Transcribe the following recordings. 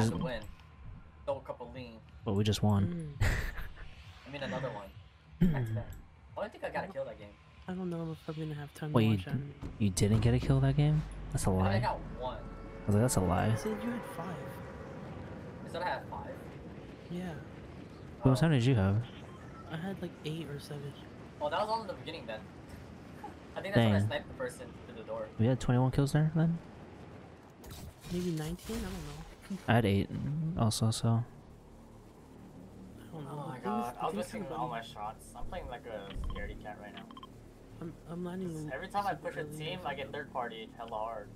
Time to win. Double cup of lean. But we just won. Mm, I mean another one. Next time. Well, I think I gotta kill that game. I don't know if I'm gonna have time Wait, to you watch d- anime. You didn't get a kill that game? That's a think I lie. got one. I was like, that's a lie. I said you had five. I said I had five. Yeah, What Oh. time did you have? I had like eight or seven. Oh, that was all in the beginning then. I think that's when I Dang. sniped the person through the door. We had 21 kills there then? Maybe 19? I don't know. I had 8 mm, also, so. I don't know. Oh my oh, god, I was missing all my shots. I'm playing like a scaredy cat right now. I'm, I'm landing. Every time I push a team, I get third party hella hard.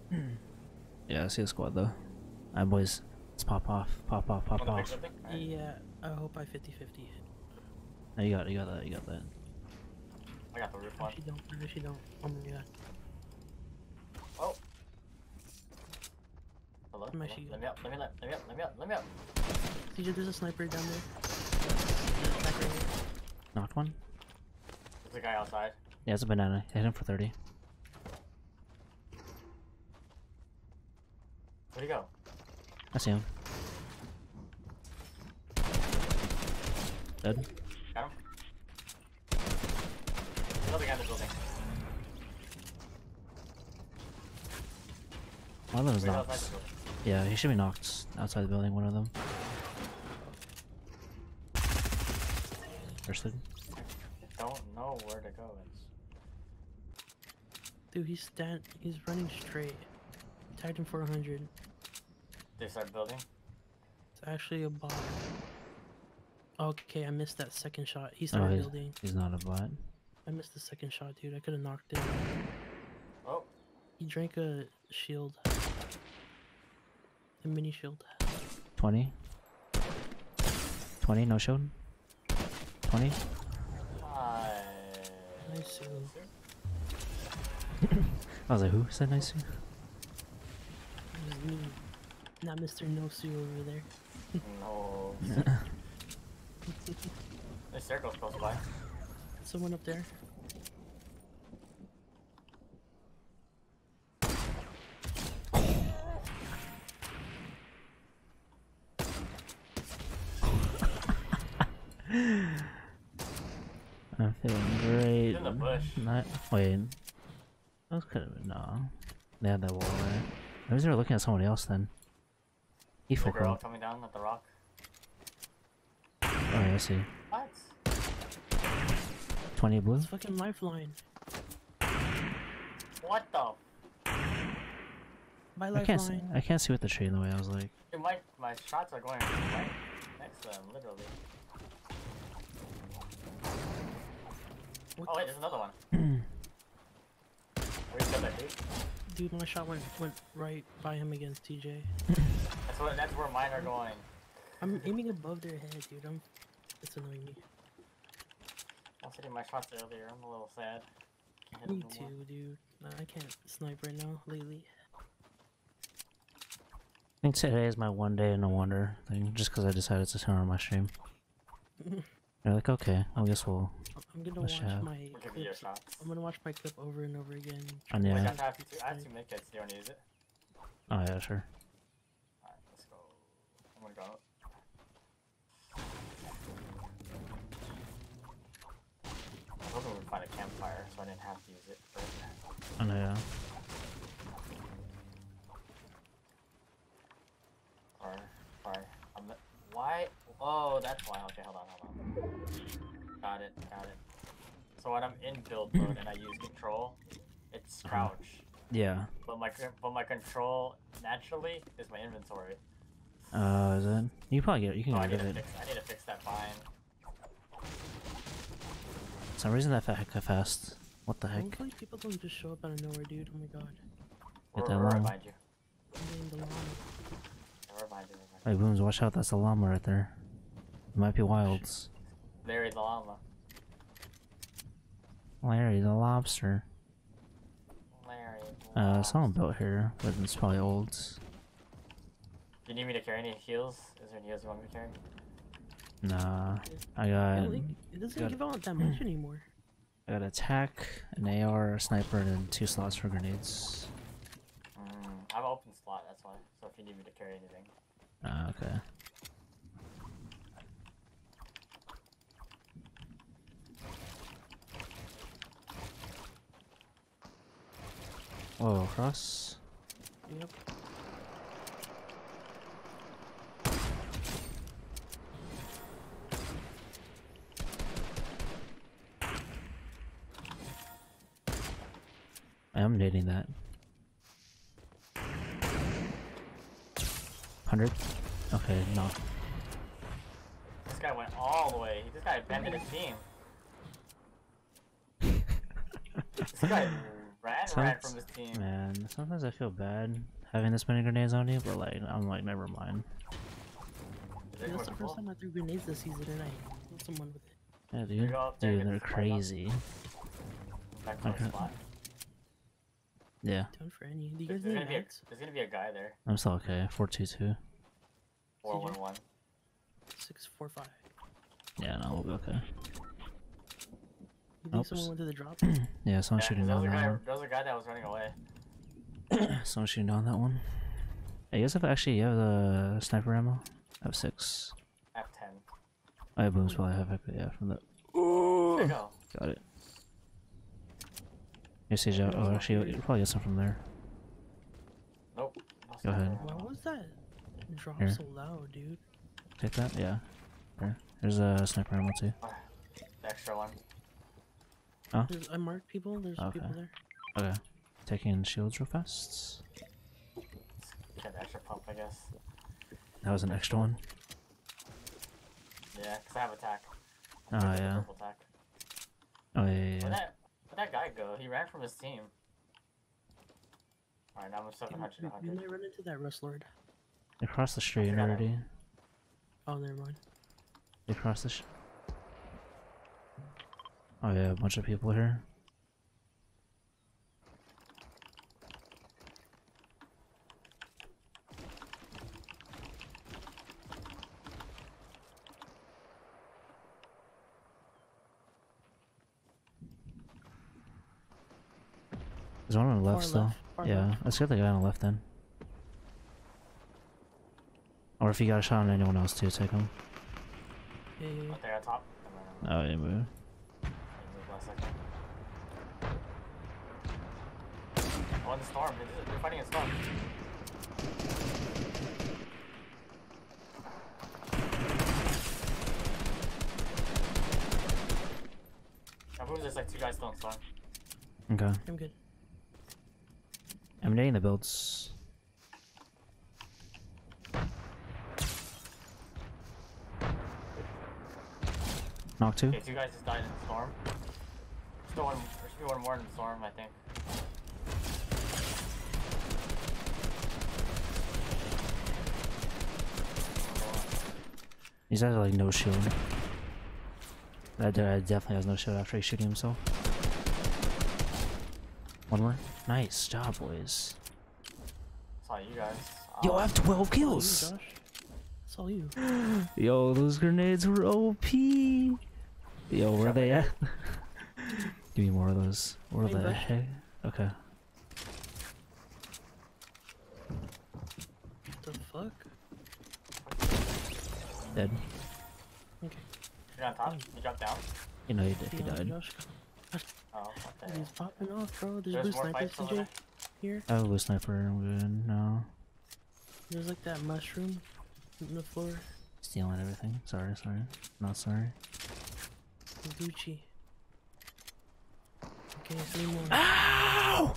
Yeah, I see a squad though. Alright, boys. Let's pop off. Pop off, pop off. something? Alright. Yeah, I hope I 50 50 hit. No, you got it, you got that, you got that. I got the roof I actually don't. I actually don't. Oh my god. Oh. Hello? I'm Hello? actually Let me up, let me up, let me up, let me up, let me up. CJ, there's a sniper down there. There's a back right here. Knocked one? There's a guy outside. Yeah, it's a banana. Hit him for 30. Where'd he go? I see him. Dead. Got him? Another guy in the building. One of them is Right knocked. The building. Yeah, he should be knocked outside the building, one of them. Bursted. I don't know where to go. It's... Dude, he's stand. He's running straight. Tagged him for 100. They start building. It's actually a bot. Okay, I missed that second shot. He Oh, started he's, building. he's not a bot. I missed the second shot, dude. I could have knocked him. Oh, He drank a shield. A mini shield. 20. 20, no shield. 20. hi. Nice. I was like, who said nice? It was me. Not Mr. Nosu over there. No. This circle's close by. Someone up there. I'm feeling great. in the bush. Not, wait. Those could have been, no. They had that wall there. Maybe they were looking at somebody else then. He The full girl girl. coming down at the rock. Oh, yeah, I see. What? 20 blue? It's fucking lifeline. What the? My lifeline. I can't see. I can't see with the tree in the way. I was like, Dude, my, my shots are going right next to them, literally. What Oh wait, there's another one. Where's the other dude? Dude, my shot went went right by him against TJ. That's what. That's where mine are going. I'm aiming above their head, dude. I'm. It's annoying me. I was hitting my shots earlier. I'm a little sad. Me them no more. too, dude. Nah, I can't snipe right now lately. I think today is my one day in a wonder thing, just because I decided to turn on my stream. They're like, okay, I guess we'll. I'm gonna watch have- my We'll give you your clips. shots. I'm gonna watch my clip over and over again. And Wait, yeah. I have, I have two, I have two medkits. Do you want to use it? Oh, yeah, sure. Alright, let's go. I'm gonna go. I was hoping we'd find a campfire, so I didn't have to use it. But I know, yeah. or, or, I'm not- why? Oh, that's why. Okay, hold on, hold on. Got it, got it. So when I'm in build mode and I use control, it's Uh-huh. crouch. Yeah. But my but my control naturally is my inventory. Uh, is it? You probably get. it. You can So I get need rid to of it. fix. I need to fix that fine. For some reason that fa- heck fast. What the heck? Hopefully people don't just show up out of nowhere, dude. Oh my god. Get Or, that or Hey, Booms, watch out. That's a llama right there. It might be wilds. Larry the llama. Larry the lobster. Larry. the Uh, llama. someone built here, but it's probably old. Do you need me to carry any heals? Is there any heals you want me to carry? Nah. I I got. don't think- it doesn't got- give out that much anymore. I got attack, an AR, a sniper, and then two slots for grenades. Mm, I have an open slot, that's why. So if you need me to carry anything. Ah, okay. Whoa, cross. Yep. I am dating that. Hundred. Okay, no. This guy went all the way. This guy abandoned his team. this guy ran, ran from his team. Man, sometimes I feel bad having this many grenades on you, but like I'm like never mind. Is it That's the first time I threw grenades this season and I killed someone with it. Yeah, dude. go up there, Dude, get they're the spike up. crazy. Back to Okay. spot. Yeah, Doing for any. Do you There's, guys there's need gonna be a, there's gonna be a guy there. I'm still okay. Four two two. Four one one. Six four five. Yeah, no, we'll be okay. You think Nope. someone went to the drop? Yeah, someone's Yeah, shooting down that guy. one. There was a guy that was running away. Someone's shooting down that one. Hey, you guys have actually you have the sniper ammo? I have six. F ten. I have booms, probably have epic, yeah, from the. There you go. Got it. You see, Joe? Oh, oh, actually, you'll probably get some from there. Nope. Go ahead. Why was that drop Here. so loud, dude? Take that? Yeah. There. There's a sniper ammo too. Extra one. There's, I marked people. There's Okay. people there. Okay. Taking shields real fast. Get the extra pump, I guess. That was an extra one. Yeah, cause I have attack. Oh, yeah. purple attack. Oh, yeah, yeah, yeah. That, guy go? He ran from his team. Alright, now I'm You, 700, you, you 100. might run into that Rust Lord. They crossed the street forgot I- already. Oh, never mind. They crossed the sh- Oh, yeah, a bunch of people here. There's one on the left Far still. left, yeah, left. let's get the guy on the left then. Or if you got a shot on anyone else too, take him. Yeah, yeah, yeah. Up there on top. Oh, yeah, move. move last second. Oh, in the storm. They're, they're fighting a storm. Now, who's there's like two guys still in storm. Okay. I'm good. I'm getting the builds. Knock two. Okay, two guys just died in the storm. Still one, there should be one more in the storm, I think. He's has like no shield. That guy definitely has no shield after he's shooting himself. One more. Nice job, boys. Saw you guys. Yo, I have 12 It's all you, kills! Josh. It's all you. Yo, those grenades were OP! Yo, where are they at? Give me more of those. Where Hey, the heck? Okay. What the fuck? Dead. Okay. You're on top? You dropped down? You know he, did, he died. Josh, Oh, what the God, hell? he's popping off, bro. There's, There's blue more snipers, fights CJ. there. Here. I have a blue sniper. I'm good. No. There's like that mushroom on the floor. Stealing everything. Sorry, sorry. Not sorry. Gucci. Okay, three more. Ow!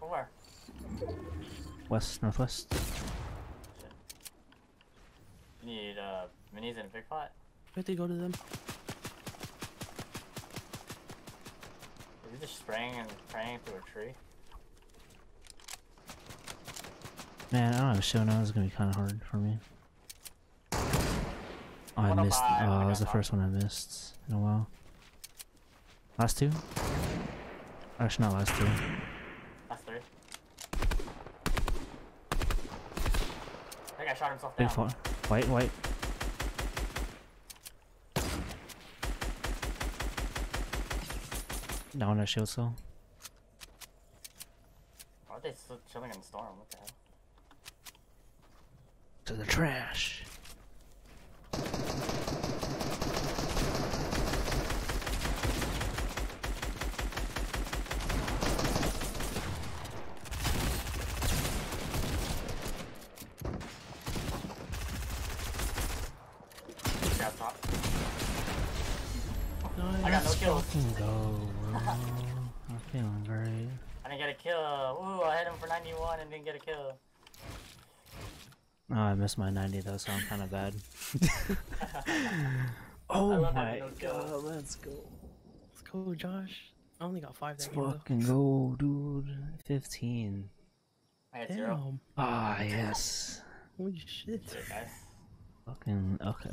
Where? West, northwest. You need uh, minis and a big pot? We have to go to them. He just spraying and praying through a tree? Man, I don't have a show now. This is gonna be kind of hard for me. Oh, I missed. Oh, uh, I that was the first one I missed in a while. Last two? Actually, not last two. Last three. That guy shot himself Big down. White, white. Down that shield cell. Why are they still chilling in the storm? What the hell? to the trash. Yeah, top. Nice. I got no kills. Go. I'm feeling great. I didn't get a kill. Ooh, I hit him for 91 and didn't get a kill. Oh, I missed my 90 though, so I'm kind of bad. Oh my having no god, let's go. Let's go, Josh. I only got five Let's that game. though. fucking go, dude. 15. I had zero. Ah, yes. Holy shit. Shit, guys. Fucking, okay.